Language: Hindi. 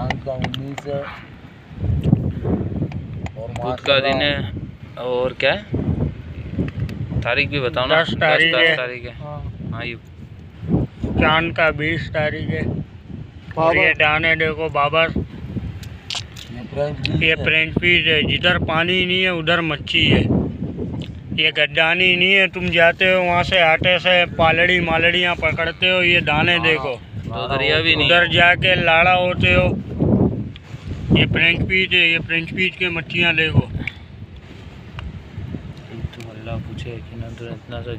चाँद का उन्नीस है। और बुध का दिन है। और क्या है? तारीख भी बताओ ना। दस तारीख है। तारीख है। हाँ। यू चाँद का बीस तारीख है। और ये दाने देखो बाबा। ये। फ्रेंच पीस है। जिधर पानी नहीं है उधर मच्छी है। ये गड्ढानी नहीं है तुम जाते हो वहाँ से आटे से पालड़ी मालड़ियाँ पकड़ते हो ये दाने देखो। तो दरिया भी नहीं उधर जाके लाड़ा होते हो। ये फ्रेंच पीच है ये फ्रेंच पीच के मच्छियाँ देखो। तो अल्लाह पूछे कि ना तो इतना सा